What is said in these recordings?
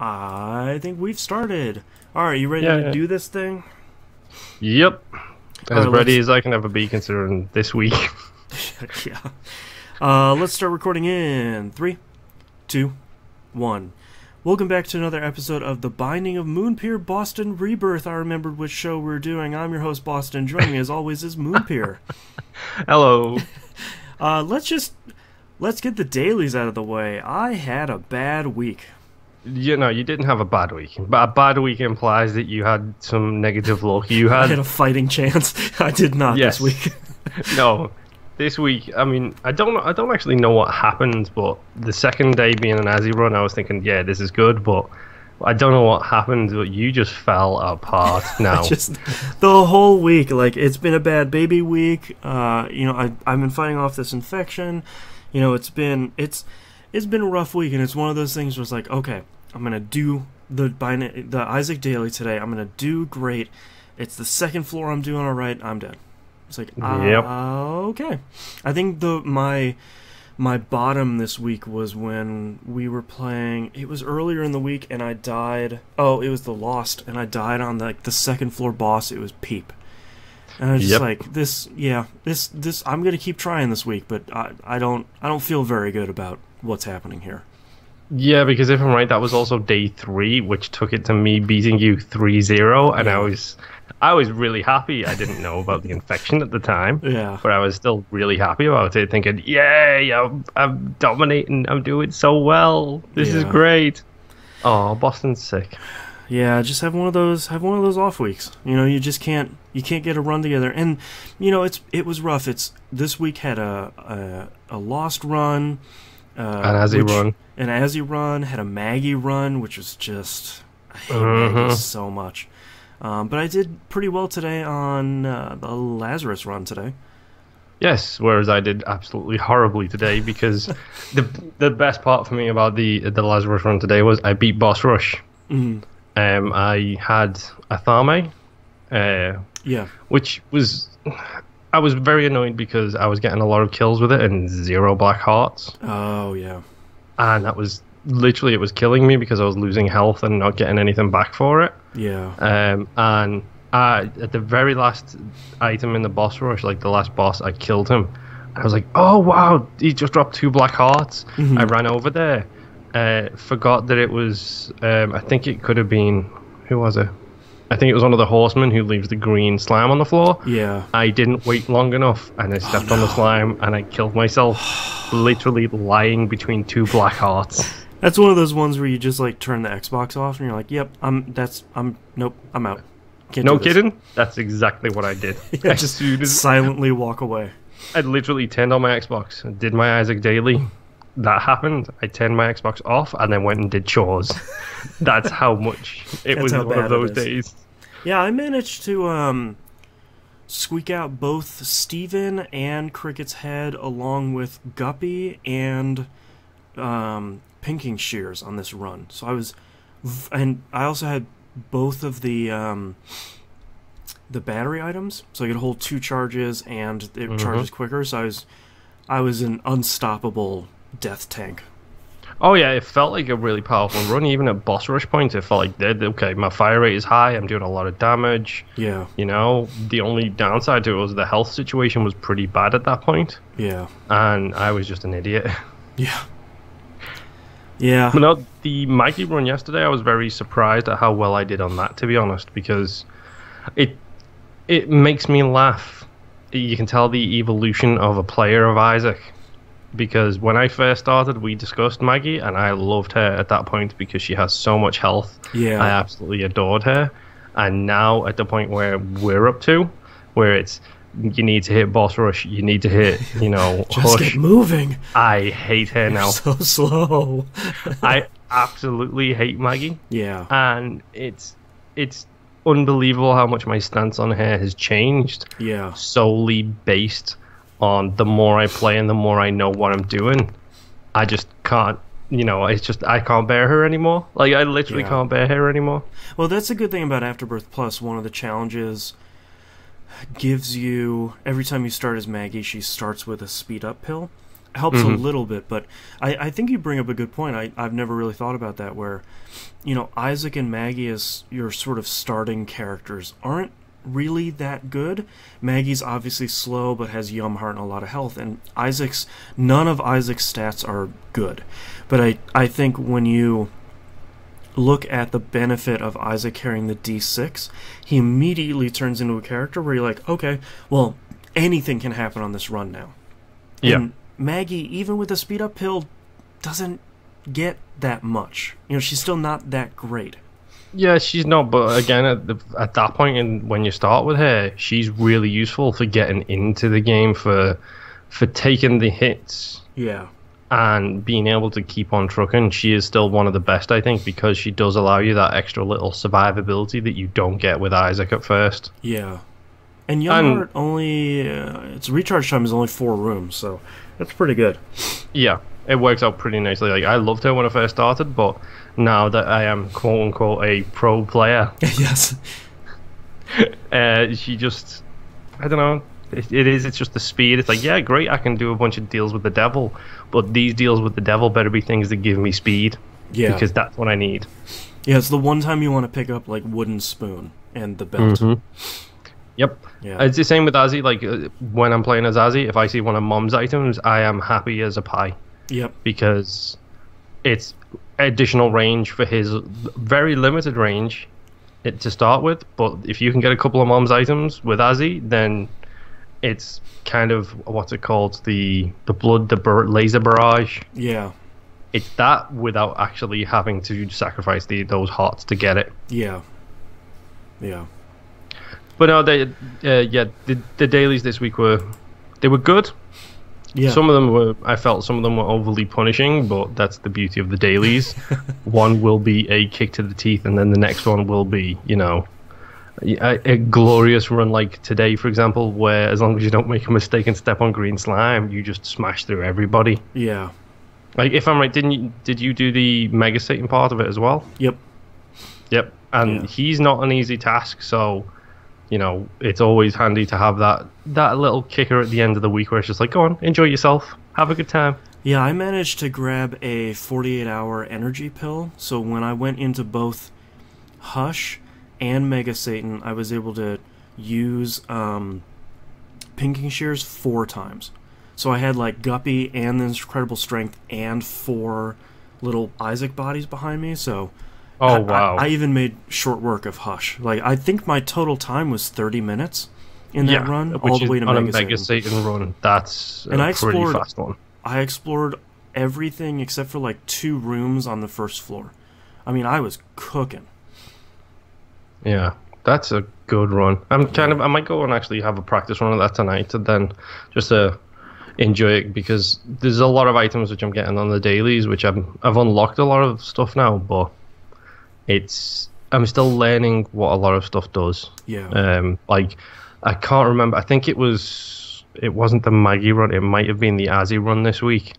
I think we've started. All right, you ready Yeah, to yeah. do this thing? Yep. As Alright, ready let's- as I can ever be considering this week. yeah. Uh, let's start recording in three, two, one. Welcome back to another episode of The Binding of Moonpir Boston Rebirth. I remembered which show we're doing. I'm your host, Boston. Joining me, as always, is Moonpir. Hello. Uh, let's just let's get the dailies out of the way. I had a bad week. You know, you didn't have a bad week. But a bad week implies that you had some negative luck. You had had a fighting chance. I did not Yes. this week. no. This week, I mean, I don't, I don't actually know what happened, but the second day being an Azzy run, I was thinking, yeah, this is good, but I don't know what happened. But you just fell apart now. just the whole week like it's been a bad baby week uh you know I, i've been fighting off this infection you know it's been it's it's been a rough week and it's one of those things where it's like okay i'm gonna do the the isaac daily today. I'm gonna do great. It's the second floor i'm doing all right. I'm dead it's like Yep. uh, okay. I think the my my bottom this week was when we were playing it was earlier in the week and i died oh it was the lost and i died on like the second floor boss. It was peep. And i was just Yep. like this yeah this this i'm gonna keep trying this week but i i don't i don't feel very good about what's happening here Yeah, because if I'm right, that was also day three, which took it to me beating you 3-0, and I was, I was really happy. I didn't know about the infection at the time, yeah but I was still really happy about it, thinking, "Yay, I'm, I'm dominating. I'm doing so well. This is great." Oh, Boston's sick. Yeah, just have one of those have one of those off weeks. You know, you just can't you can't get a run together. And you know, it's it was rough. It's this week had a a, a lost run, uh, An Azzy which- run. an Azzy run, had a Maggie run, which was just I hate. Maggie so much. Um, but I did pretty well today on uh, the Lazarus run today. Yes, whereas I did absolutely horribly today because the the best part for me about the the Lazarus run today was I beat Boss Rush. Mhm. Um, I had Athame, uh, Yeah, which was I was very annoyed because I was getting a lot of kills with it and zero black hearts, oh yeah, and that was literally it was killing me because I was losing health and not getting anything back for it. yeah, Um, and I, at the very last item in the boss rush, like the last boss, I killed him. I was like, oh wow, he just dropped two black hearts. Mhm. I ran over there, uh, forgot that it was, um, I think it could have been, who was it? I think it was one of the horsemen who leaves the green slime on the floor. yeah. I didn't wait long enough and I oh, stepped on the slime and I killed myself, literally lying between two black hearts. That's one of those ones where you just like turn the Xbox off and you're like, "Yep, I'm. That's. I'm. Nope, I'm out." Can't No kidding? That's exactly what I did. Yeah, as just silently walk away. I literally turned on my Xbox, and did my Isaac Daily. That happened. I turned my Xbox off and then went and did chores. That's how much it That's was one of those days. Yeah, I managed to um, squeak out both Steven and Cricket's head, along with Guppy and um, Pinking Shears on this run. So I was, v- and I also had both of the um, the battery items, so I could hold two charges and it Mhm. charges quicker. So I was, I was an unstoppable death tank. Oh yeah, it felt like a really powerful run. Even at boss rush point, it felt like that. Okay, my fire rate is high. I'm doing a lot of damage. Yeah, You know, the only downside to it was the health situation was pretty bad at that point, yeah, and I was just an idiot. yeah, yeah. But no, the Mikey run yesterday, I was very surprised at how well I did on that. To be honest, because it it makes me laugh. You can tell the evolution of a player of Isaac. Because when I first started, we discussed Maggie, and I loved her at that point because she has so much health. Yeah. I absolutely adored her. And now at the point where we're up to, where it's you need to hit boss rush, you need to hit, you know, Just hush. get moving. I hate her now. So slow. I absolutely hate Maggie, yeah. and it's it's unbelievable how much my stance on her has changed Yeah. solely based on the more I play and the more I know what I'm doing. I just can't, you know, it's just I can't bear her anymore. Like I literally Yeah. can't bear her anymore. Well, that's a good thing about Afterbirth Plus. One of the challenges gives you every time you start as Maggie, she starts with a speed up pill. helps a Mhm. little bit. But I, I think you bring up a good point. I, I've never really thought about that. Where, you know, Isaac and Maggie as your sort of starting characters aren't really that good. Maggie's obviously slow, but has Yum Heart and a lot of health. And Isaac's none of Isaac's stats are good. But I I think when you look at the benefit of Isaac carrying the D6, he immediately turns into a character where you're like, okay, well, anything can happen on this run now. Yeah. And Maggie, even with the speed up pill, doesn't get that much. You know, she's still not that great. Yeah, she's not. But again, at, the, at that point, in when you start with her, she's really useful for getting into the game, for for taking the hits Yeah. and being able to keep on trucking. She is still one of the best, I think, because she does allow you that extra little survivability that you don't get with Isaac at first. Yeah. And Young only uh, its recharge time is only four rooms, so that's pretty good. Yeah, it works out pretty nicely. Like I loved her when I first started, but now that I am quote unquote a pro player, yes. uh, she just I don't know. It, it is. It's just the speed. It's like, yeah, great. I can do a bunch of deals with the devil, but these deals with the devil better be things that give me speed Yeah. because that's what I need. yeah, it's the one time you want to pick up like wooden spoon and the belt. Mhm. Yep. Yeah. It's the same with Azzy. Like uh, when I'm playing as Azzy, if I see one of Mom's items, I am happy as a pie Yep. because it's additional range for his very limited range it, to start with. But if you can get a couple of Mom's items with Azzy, then it's kind of what's it called the the blood the laser barrage. Yeah. It's that without actually having to sacrifice the those hearts to get it. Yeah. Yeah. But no, they uh, yeah the the dailies this week were they were good. Yeah. Some of them were, I felt some of them were overly punishing, but that's the beauty of the dailies. one will be a kick to the teeth, and then the next one will be, you know, a, a glorious run like today, for example, where as long as you don't make a mistake and step on green slime, you just smash through everybody. yeah. Like, if I'm right, didn't you, did you do the Mega Satan part of it as well? Yep. Yep. And Yeah. he's not an easy task, so you know it's always handy to have that that little kicker at the end of the week where it's just like, go on, enjoy yourself, have a good time. Yeah, I managed to grab a 48 hour energy pill. So when I went into both Hush and Mega Satan, I was able to use um, Pinking Shears four times. So I had like Guppy and this incredible strength and four little Isaac bodies behind me. So Oh I- I- wow! I, even made short work of Hush. Like I think my total time was 30 minutes in that run, all the way to on Mega, Satan. Run. That's And a I pretty explored- fast one. I explored everything except for like two rooms on the first floor. I mean, I was cooking. Yeah, that's a good run. I'm kind of I might go and actually have a practice run of that tonight, and then just to enjoy it because there's a lot of items which I'm getting on the dailies, which I'm I've unlocked a lot of stuff now, but it's I'm still learning what a lot of stuff does. Yeah. Um, like I can't remember. I think it was it wasn't the Maggie run. It might have been the Azzy run this week,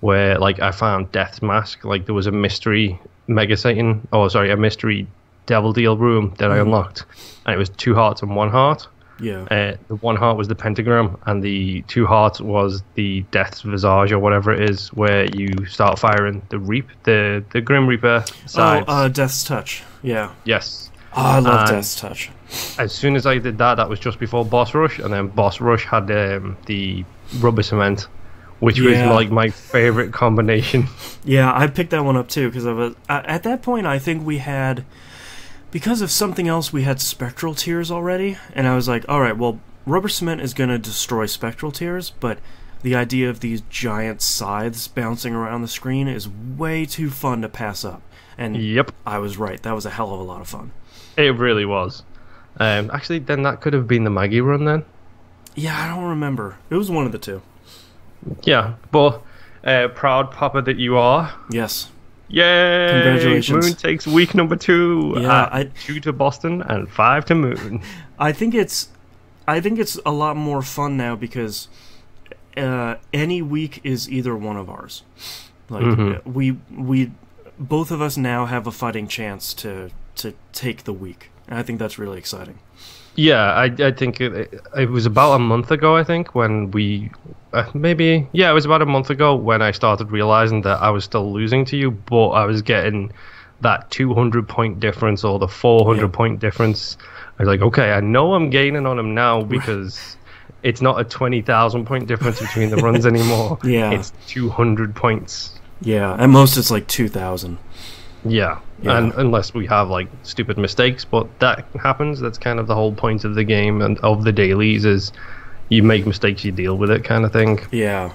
where like I found Death's Mask. Like there was a mystery Mega Satan. Oh, sorry, a mystery Devil Deal room that I unlocked, and it was two hearts and one heart. Yeah. Uh, the one heart was the pentagram, and the two hearts was the Death's Visage or whatever it is, where you start firing the Reap, the the Grim Reaper oh, uh, Death's Touch. Yeah. yes. Oh, I love And- Death's Touch. As soon as I did that, that was just before Boss Rush, and then Boss Rush had um, the rubber cement, which Yeah. was like my favorite combination. Yeah, I picked that one up too because I was at that point. I think we had because of something else. We had spectral tears already, and I was like, all right, well, rubber cement is going to destroy spectral tears, but the idea of these giant scythes bouncing around the screen is way too fun to pass up. And yep, I was right. That was a hell of a lot of fun. it really was. Um, actually, then that could have been the Maggie run then. Yeah, I don't remember. It was one of the two. Yeah, but uh, proud papa that you are. Yes. Yay! Congratulations. Moon takes week number two. Yeah, Uh, I- two to Boston and five to Moon. I think it's I think it's a lot more fun now because uh, any week is either one of ours. Like Mhm. we we both of us now have a fighting chance to to take the week. And I think that's really exciting. Yeah, I, I think it, it was about a month ago. I think when we uh, maybe yeah, it was about a month ago when I started realizing that I was still losing to you, but I was getting that 200 point difference or the 400 Yeah. point difference. I was like, okay, I know I'm gaining on him now because it's not a 20,000 point difference between the runs anymore. Yeah. it's 200 points. Yeah, at most it's like two thousand. Yeah. Yeah. And unless we have like stupid mistakes, but that happens. That's kind of the whole point of the game and of the dailies is you make mistakes, you deal with it, kind of thing. Yeah.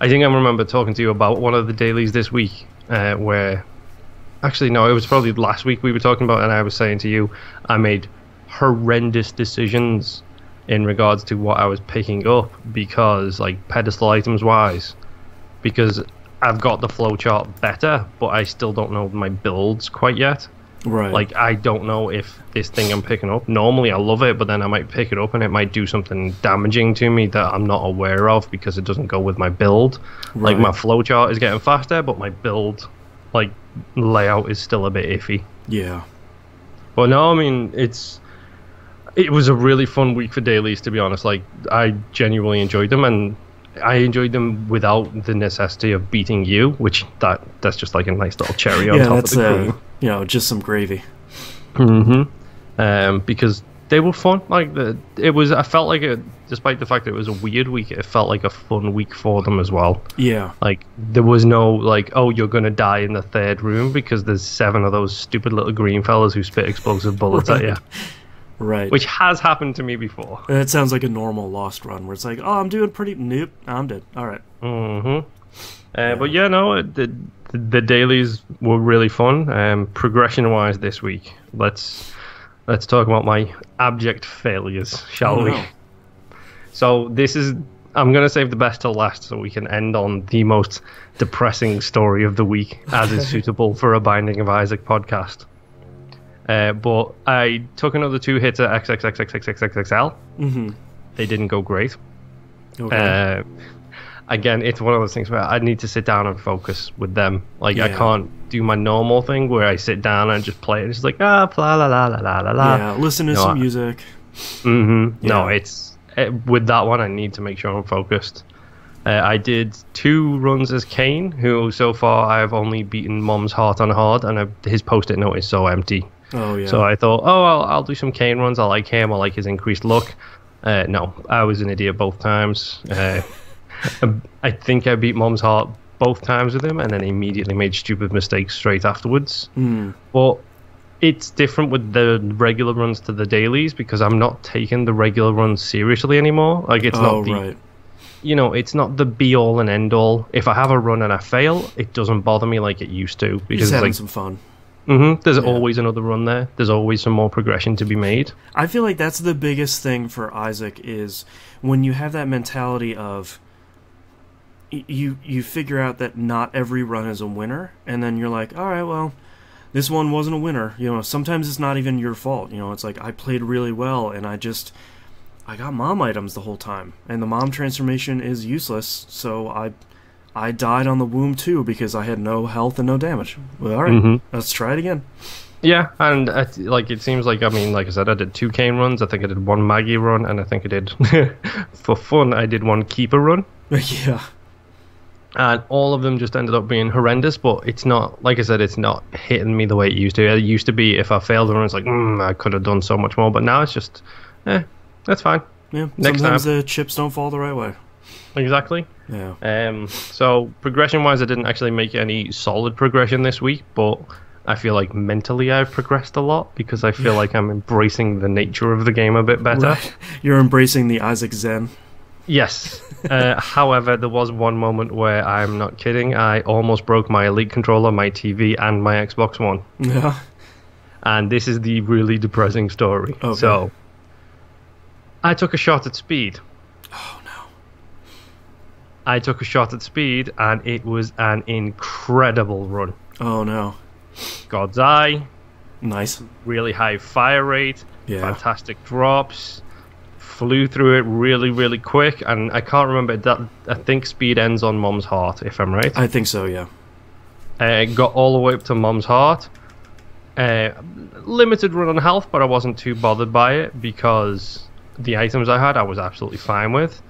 I think I remember talking to you about one of the dailies this week, uh, where actually no, it was probably last week we were talking about, and I was saying to you, I made horrendous decisions in regards to what I was picking up because like pedestal items wise, because I've got the flowchart better, but I still don't know my builds quite yet. Right. Like I don't know if this thing I'm picking up. Normally I love it, but then I might pick it up and it might do something damaging to me that I'm not aware of because it doesn't go with my build. Like my flowchart is getting faster, but my build like layout is still a bit iffy. Yeah. But no, I mean it's it was a really fun week for dailies to be honest. Like I genuinely enjoyed them and I enjoyed them without the necessity of beating you, which that that's just like a nice little cherry on yeah, top that's of the uh, you know just some gravy. hmm Um, because they were fun. Like the, it was. I felt like it, despite the fact that it was a weird week, it felt like a fun week for them as well. Yeah. Like there was no like, oh, you're gonna die in the third room because there's seven of those stupid little green fellas who spit explosive bullets at you, Right. which has happened to me before. It sounds like a normal lost run where it's like, oh, I'm doing pretty. Nope, I'm dead. All right. hmm Uh, But yeah, no, it, the the dailies were really fun. Um, progression wise this week, let's let's talk about my abject failures, shall Oh, we? no. So this is I'm gonna save the best till last, so we can end on the most depressing story of the week, as is suitable for a Binding of Isaac podcast. Uh, but I took another two hits at XXXXXXXL. Mm-hmm. They didn't go great. Okay. Uh, again, it's one of those things where I need to sit down and focus with them. Like I can't do my normal thing where I sit down and just play it. It's like ah, la la la la la la yeah. Listen to no, some I- music. Mm-hmm. No, it's it, with that one. I need to make sure I'm focused. Uh, I did two runs as Cain, who so far I've only beaten Mom's Heart on hard, and I, his post-it note is so empty. Oh yeah. So I thought, oh, I'll, I'll do some Cain runs. I like him. I like his increased look. Uh, no, I was an idiot both times. Uh, I think I beat Mom's Heart both times with him, and then immediately made stupid mistakes straight afterwards. Mm. But it's different with the regular runs to the dailies because I'm not taking the regular runs seriously anymore. Like it's oh not the right. you know, it's not the be all and end all. If I have a run and I fail, it doesn't bother me like it used to You're because just it's having like some fun. Hmm there's Yeah. always another run there. There's always some more progression to be made. I feel like that's the biggest thing for Isaac is when you have that mentality of you you figure out that not every run is a winner and then you're like, "All right, well, this one wasn't a winner." You know, sometimes it's not even your fault. You know, it's like I played really well and I just I got mom items the whole time and the mom transformation is useless, so I I died on the womb too because I had no health and no damage. Well, all right, Mhm. let's try it again. Yeah, and I, like it seems like I mean, like I said, I did two Cain runs. I think I did one Maggie run, and I think I did for fun. I did one keeper run, yeah. and all of them just ended up being horrendous. But it's not like I said, it's not hitting me the way it used to. It used to be if I failed a run, it's like mm, I could have done so much more. But now it's just, eh, that's fine. Yeah, Next sometimes time. the chips don't fall the right way. Exactly. Yeah. Um, so progression wise, I didn't actually make any solid progression this week, but I feel like mentally I've progressed a lot because I feel like I'm embracing the nature of the game a bit better. Right. You're embracing the Isaac Zen. Yes. Uh, however, there was one moment where I'm not kidding. I almost broke my Elite controller, my TV, and my Xbox One. Yeah. And this is the really depressing story. Okay. So, I took a shot at speed. Oh. I took a shot at speed, and it was an incredible run. Oh no. God's Eye, Nice. really high fire rate, Yeah. fantastic drops. Flew through it really, really quick, and I can't remember that. I think speed ends on Mom's Heart, if I'm right. I think so. Yeah. Uh, got all the way up to Mom's Heart. Uh, limited run on health, but I wasn't too bothered by it because the items I had I was absolutely fine with.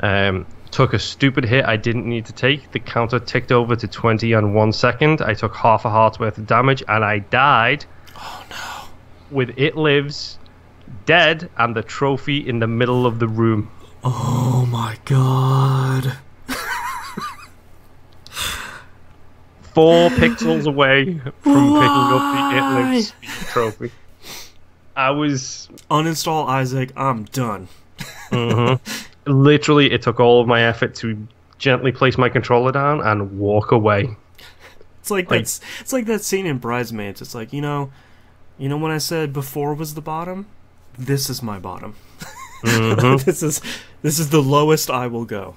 Um, took a stupid hit I didn't need to take. The counter ticked over to 20 on one second. I took half a heart's worth of damage and I died. Oh no. With It Lives, dead, and the trophy in the middle of the room. Oh my god. Four pixels away from picking up the It Lives trophy. I was Uninstall Isaac. I'm done. Mm-hmm. literally it took all of my effort to gently place my controller down and walk away. It's like Like- that's it's like that scene in Bridesmaids. It's like you know, you know when I said before was the bottom. This is my bottom. Mm-hmm. this is this is the lowest I will go.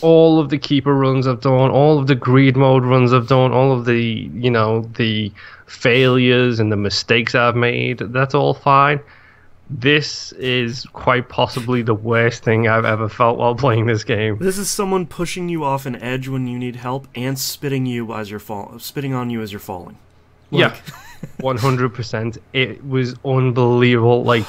All of the keeper runs I've done, all of the greed mode runs I've done, all of the you know the failures and the mistakes I've made. That's all fine. This is quite possibly the worst thing I've ever felt while playing this game. This is someone pushing you off an edge when you need help and spitting you as you're fall spitting on you as you're falling. yeah, one hundred percent. It was unbelievable. Like,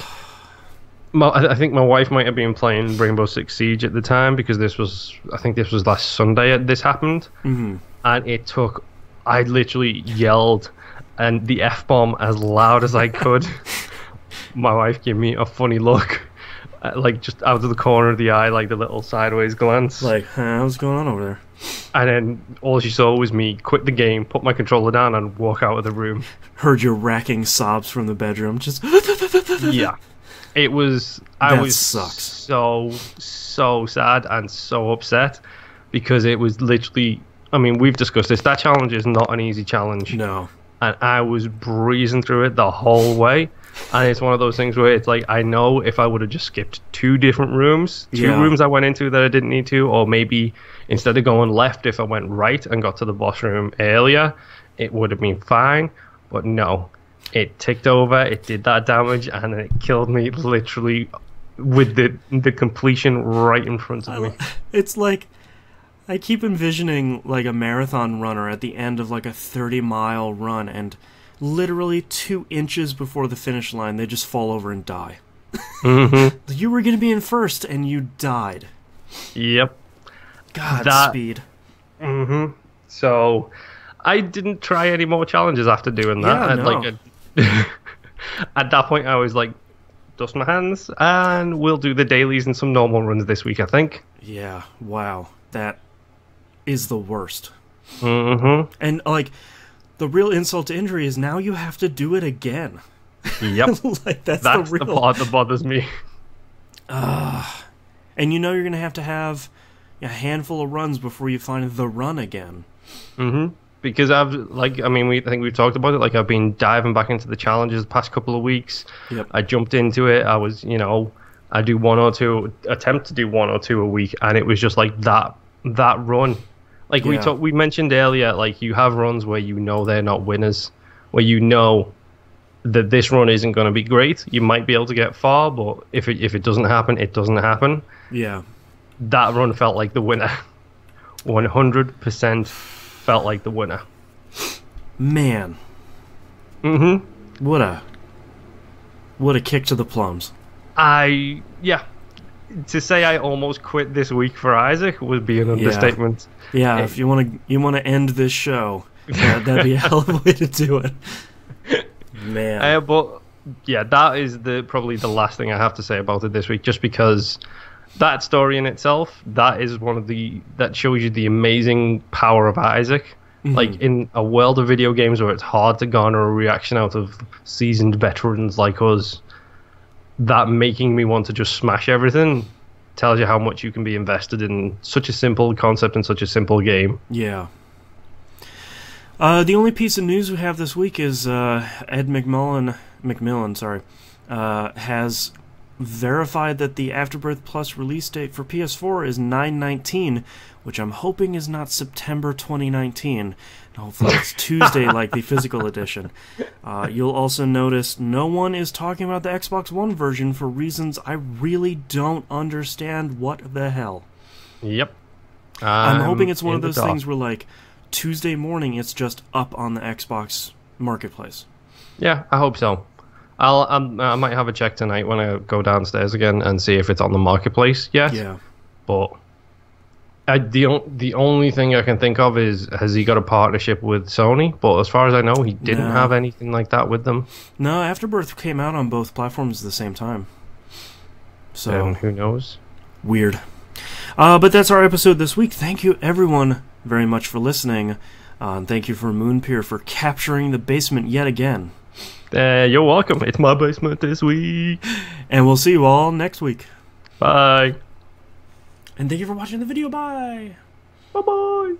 my, I think my wife might have been playing Rainbow Six Siege at the time because this was, I think this was last Sunday. This happened, Mhm. and it took. I literally yelled and the f bomb as loud as I could. my wife gave me a funny look, uh, like just out of the corner of the eye, like the little sideways glance. Like, huh, what's going on over there? and then all she saw was me quit the game, put my controller down, and walk out of the room. Heard your racking sobs from the bedroom. Just yeah it was i That was sucks. so so sad and so upset because it was literally i mean we've discussed this that challenge is not an easy challenge no. And i was breezing through it the whole way. And it's one of those things where it's like i know if i would have just skipped two different rooms two Yeah. rooms i went into that i didn't need to or maybe instead of going left if i went right and got to the boss room earlier it would have been fine. But no it ticked over it did that damage and it killed me literally with the the completion right in front of me. It's like I keep envisioning like a marathon runner at the end of like a 30 mile run and literally 2 inches before the finish line they just fall over and die. mm-hmm. You were going to be in first and you died. yep God That- speed. hmm So I didn't try any more challenges after doing that. Yeah, no. like at that point, I was like, dust my hands, and we'll do the dailies and some normal runs this week. I think. Yeah, wow. That is the worst. hmm And like the real insult to injury is now you have to do it again. Yep. like that's, That's the the real part that bothers me. And you know you're going to have to have a handful of runs before you find the run again. Mm-hmm. Because I've like, I mean, we I think we've talked about it. Like, I've been diving back into the challenges the past couple of weeks. Yep. I jumped into it. I was, you know, I do one or two, attempt to do one or two a week, and it was just like that that run. Like we talked, we mentioned earlier, like you have runs where you know they're not winners, where you know that this run isn't going to be great. You might be able to get far, but if it if it doesn't happen, it doesn't happen. Yeah. That run felt like the winner. One hundred percent felt like the winner. Man, Mm hmm what a what a kick to the plums. I yeah. To say I almost quit this week for Isaac would be an understatement. Yeah, Hey. if you want to you want to end this show, that, that'd be a hell of a way to do it. Man. Uh, but yeah, that is the probably the last thing I have to say about it this week, just because that story in itself, that is one of the that shows you the amazing power of Isaac. Like in a world of video games where it's hard to garner a reaction out of seasoned veterans like us, that making me want to just smash everything tells you how much you can be invested in such a simple concept and such a simple game. Yeah. Uh, the only piece of news we have this week is uh, Ed McMillan, McMillen, sorry, uh, has verified that the Afterbirth Plus release date for PS4 is 9/19, which I'm hoping is not September 2019. And hopefully it's Tuesday like the physical edition. Uh, you'll also notice no one is talking about the Xbox One version for reasons I really don't understand. What the hell? Yep. I'm Um, hoping it's one of those things where like Tuesday morning it's just up on the Xbox marketplace. Yeah, I hope so. I'll I'm, I might have a check tonight when I go downstairs again and see if it's on the marketplace yet. Yeah. But I, the on- the only thing I can think of is has he got a partnership with Sony? But as far as I know, he didn't No. have anything like that with them. No, Afterbirth came out on both platforms at the same time. So who knows? weird. Uh, but that's our episode this week. Thank you, everyone, very much for listening. Uh, and thank you for Moonpir for capturing the basement yet again. Uh, you're welcome. It's my basement this week. And we'll see you all next week. Bye. And thank you for watching the video. Bye. Bye bye.